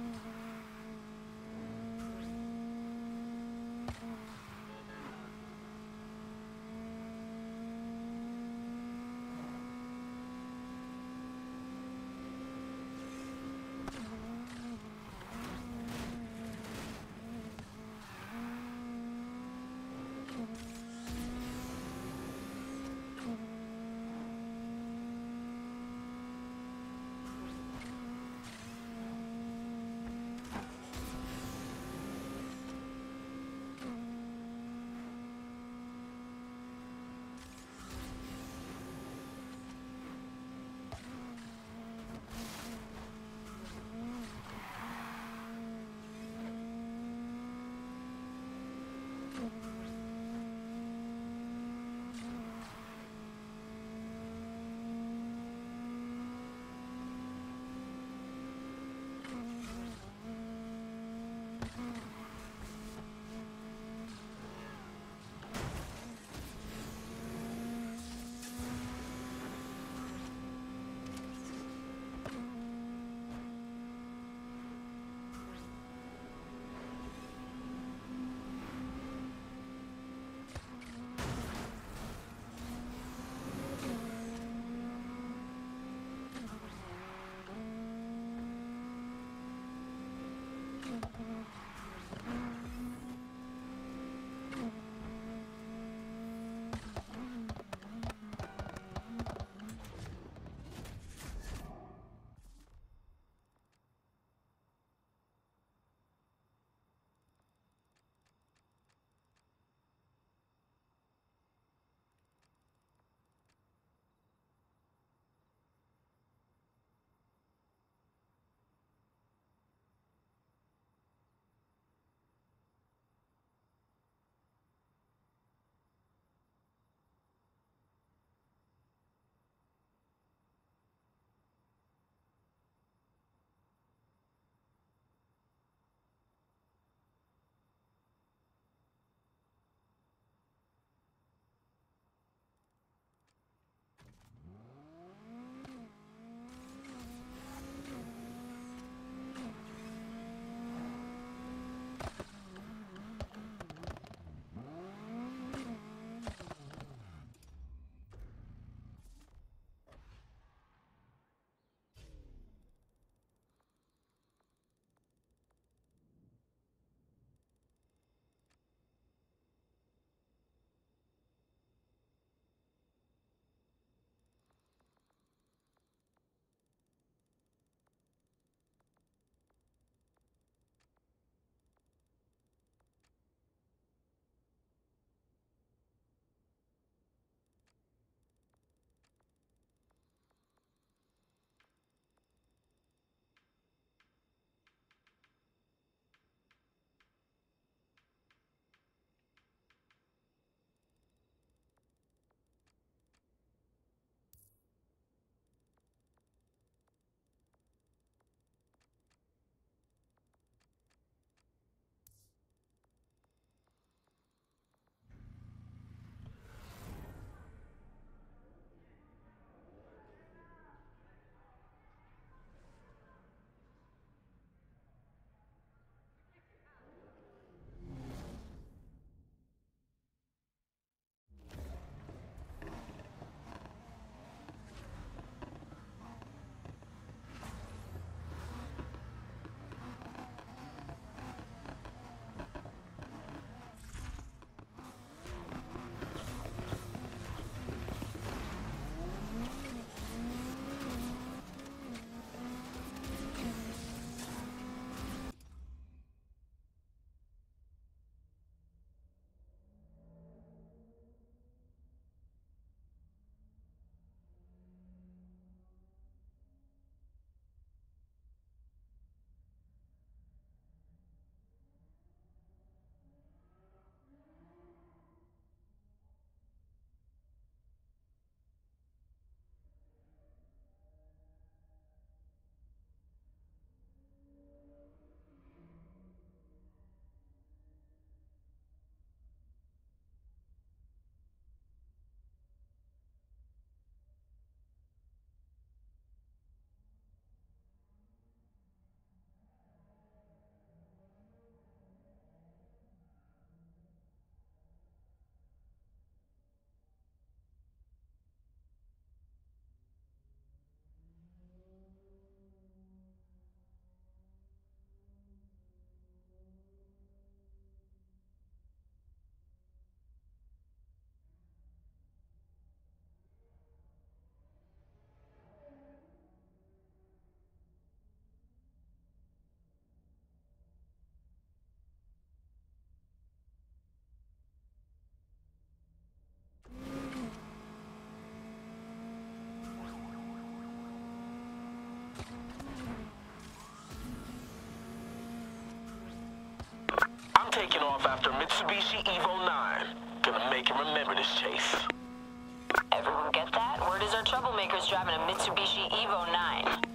Mm-hmm. Taking off after Mitsubishi Evo 9. Gonna make him remember this chase. Everyone get that? Word is our troublemakers driving a Mitsubishi Evo 9.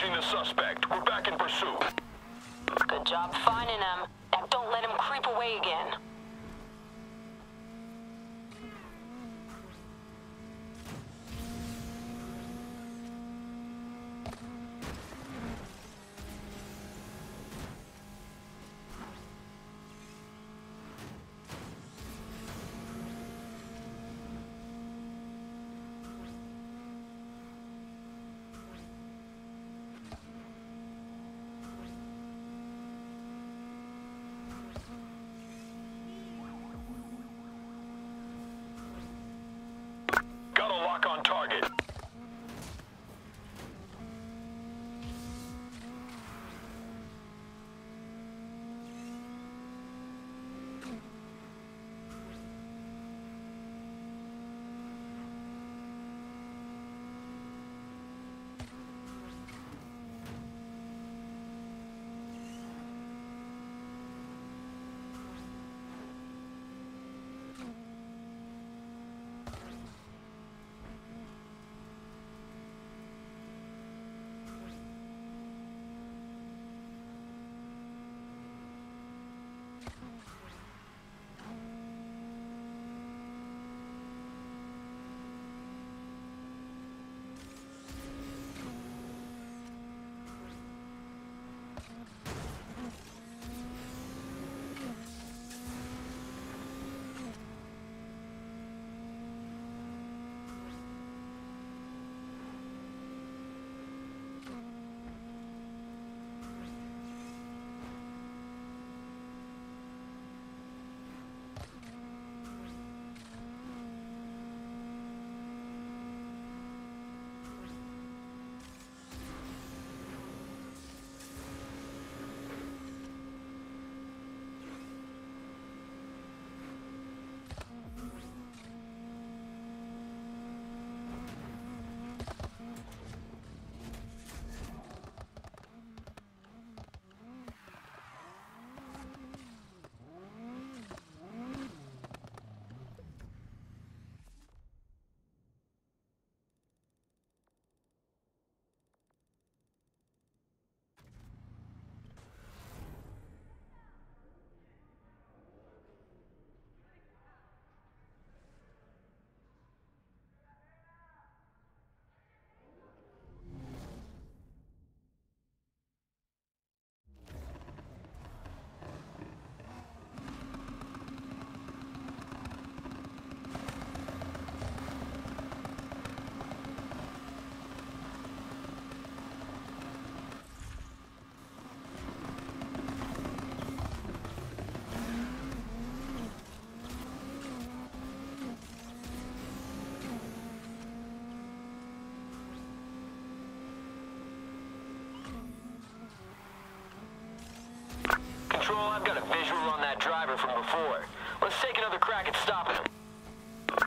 Re-engaging the suspect. We're back in pursuit. Good job finding him. Don't let him creep away again. From before. Let's take another crack at stopping him.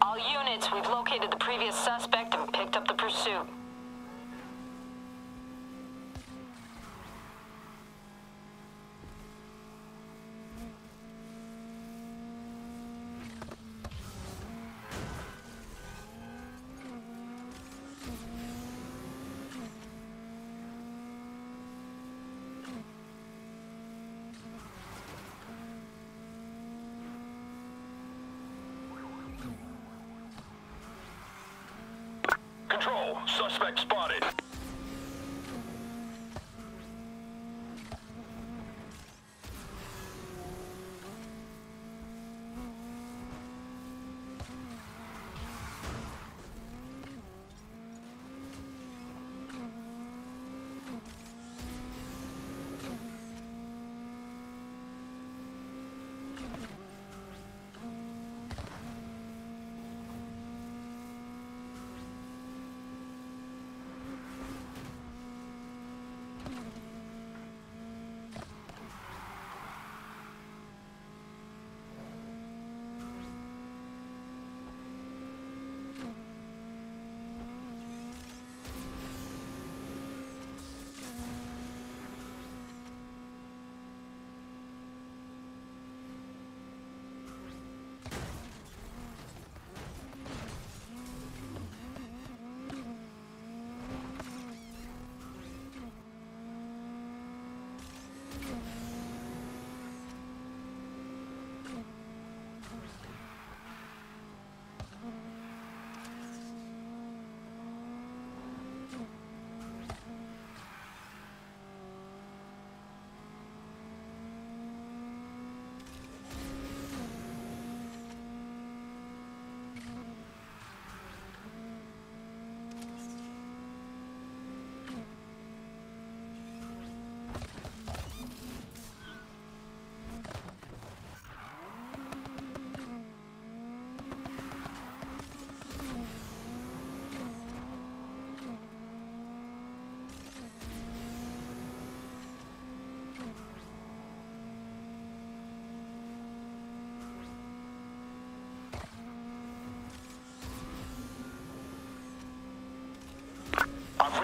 All units, we've located the previous suspect and picked up the pursuit. Suspect spotted.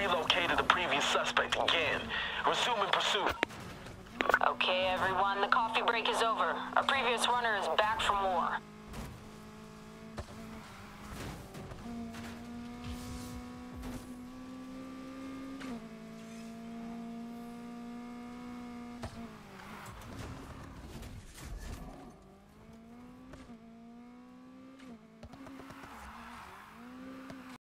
I've relocated the previous suspect again. Resuming pursuit. Okay, everyone, the coffee break is over. Our previous runner is back for war.